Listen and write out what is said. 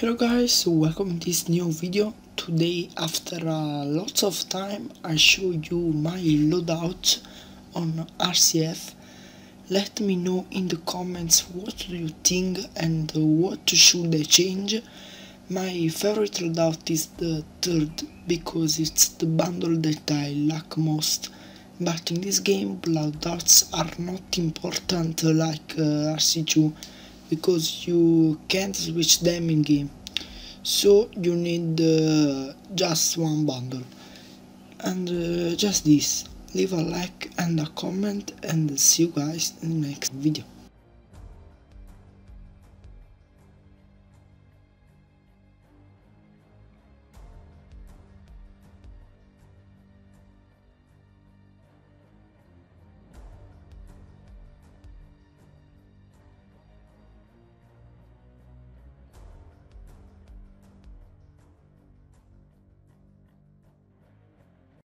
Hello guys, welcome to this new video. Today after uh, lots of time I show you my loadout on RCF. Let me know in the comments what do you think and what should I change. My favorite loadout is the third because it's the bundle that I like most. But in this game loadouts are not important like uh, RC2 because you can't switch them in game. So you need uh, just one bundle. And uh, just this. Leave a like and a comment and see you guys in the next video